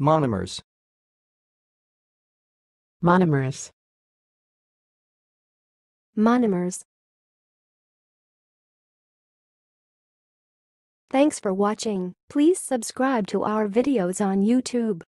Monomers. Monomers. Monomers. Thanks for watching. Please subscribe to our videos on YouTube.